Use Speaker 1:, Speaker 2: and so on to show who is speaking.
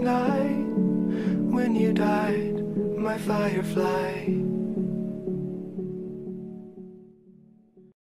Speaker 1: night when you died, my firefly.